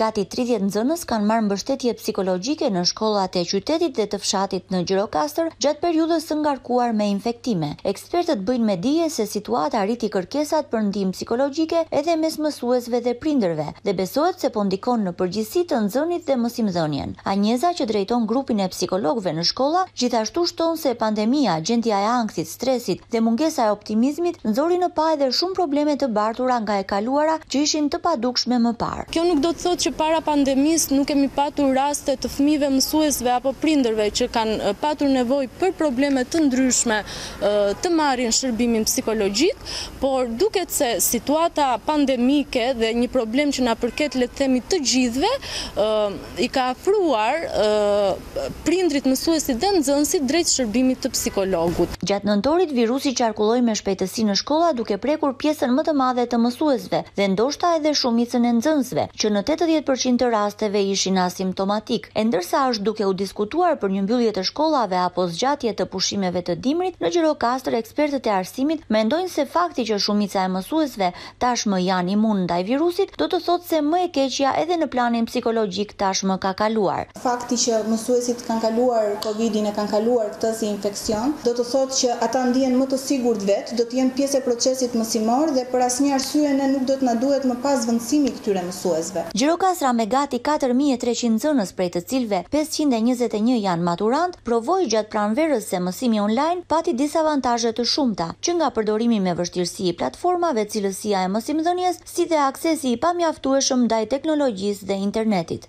Gati tridhjetë nxënës kanë marrë mbështetje psikologjike në shkollat e qytetit dhe të fshatit në Gjirokastër gjatë periudhës së ngarkuar me infektime. Ekspertët bëjnë me dije se situata rriti kërkesat për ndihmë psikologjike edhe mes mësuesve dhe prindërve dhe besohet se po ndikon në përgjithësi të nxënit dhe mësimdhënien. Anjeza që drejton grupin e psikologëve në shkolla gjithashtu shton se pandemia, gjendja e ankthit, stresit dhe mungesa e optimizmit nxori në pah edhe shumë probleme të bartura nga e kaluara që ishin të padukshme më parë. Kjo nuk do të thotë që para pandemisë nuk kemi patur raste të fëmijëve, mësuesve apo prindërve që kanë patur nevojë për probleme të ndryshme të marrin shërbimin psikologjik, por duket se situata pandemike dhe një problem që na përket le të themi të gjithëve, i ka afruar prindërit, mësuesit dhe nxënësit drejt shërbimit të psikologut. Gjatë nëntorit virusi qarkulloi me shpejtësi në shkolla duke prekur pjesën më të madhe të mësuesve dhe ndoshta edhe shumicën e nxënësve, që në tetëdhjetë për qind të rasteve ishin asimptomatikë. E ndërsa është duke u diskutuar për një mbyllje të shkollave apo zgjatje të pushimeve të dimrit, në Gjirokastër ekspertët e arsimit mendojnë se fakti që shumica e mësuesve tashmë janë imunë ndaj virusit, do të thotë se më e keqja edhe në planin psikologjik tashmë ka kaluar. Fakti që mësuesit kanë kaluar Covid-in e kanë kaluar këtë si infeksion, do të thotë që ata ndihen më të sigurt vetë, do të jenë pjesë e procesit mësimor dhe për asnjë arsye ne nuk do të na duhet më pas zëvendësimi i këtyre mësuesve. Gjirokastra me gati katër mijë e treqind nxënës prej të cilëve pesëqind e njëzet e një janë maturantë, provoi gjatë pranverës se mësimi online pati disavantazhe të shumta, që nga përdorimi me vështirësi i platformave, cilësia e mësimdhënies, si dhe aksesi i pamjaftueshëm ndaj teknologjisë dhe internetit.